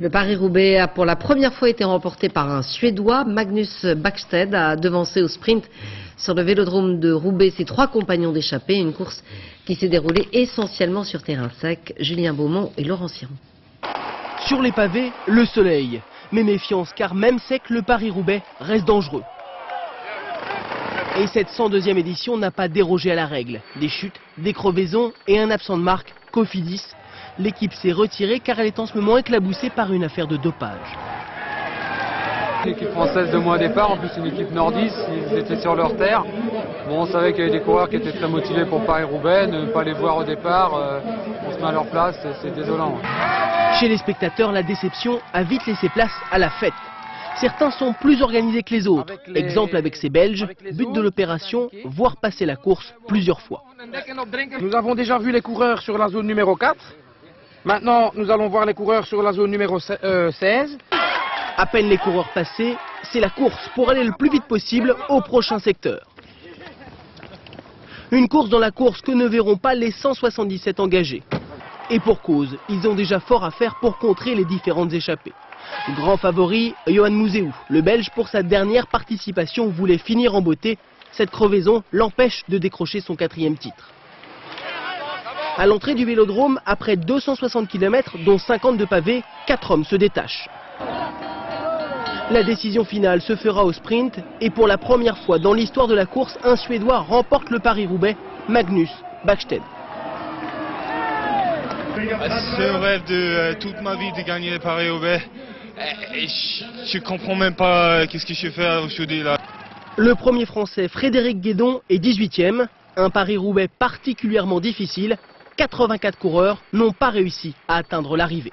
Le Paris-Roubaix a pour la première fois été remporté par un Suédois. Magnus Backstedt a devancé au sprint sur le vélodrome de Roubaix ses trois compagnons d'échappée. Une course qui s'est déroulée essentiellement sur terrain sec. Julien Beaumont et Laurent Siron. Sur les pavés, le soleil. Mais méfiance car même sec, le Paris-Roubaix reste dangereux. Et cette 102e édition n'a pas dérogé à la règle. Des chutes, des crevaisons et un absent de marque, Cofidis. L'équipe s'est retirée car elle est en ce moment éclaboussée par une affaire de dopage. L'équipe française de moi au départ, en plus une équipe nordiste, ils étaient sur leur terre. Bon, on savait qu'il y avait des coureurs qui étaient très motivés pour Paris-Roubaix, ne pas les voir au départ, euh, on se met à leur place, c'est désolant. Chez les spectateurs, la déception a vite laissé place à la fête. Certains sont plus organisés que les autres. Exemple avec ces Belges, but de l'opération, voir passer la course plusieurs fois. Nous avons déjà vu les coureurs sur la zone numéro 4. Maintenant, nous allons voir les coureurs sur la zone numéro 16. À peine les coureurs passés, c'est la course pour aller le plus vite possible au prochain secteur. Une course dans la course que ne verront pas les 177 engagés. Et pour cause, ils ont déjà fort à faire pour contrer les différentes échappées. Grand favori, Johan Mouzeou, le Belge pour sa dernière participation voulait finir en beauté. Cette crevaison l'empêche de décrocher son quatrième titre. À l'entrée du vélodrome, après 260 km, dont 50 de pavés, 4 hommes se détachent. La décision finale se fera au sprint et pour la première fois dans l'histoire de la course, un Suédois remporte le Paris-Roubaix, Magnus Backstedt. C'est un rêve de euh, toute ma vie de gagner le Paris-Roubaix. Je, ne comprends même pas euh, qu'est-ce que je fais aujourd'hui là. Le premier français, Frédéric Guédon, est 18e. Un Paris-Roubaix particulièrement difficile. 84 coureurs n'ont pas réussi à atteindre l'arrivée.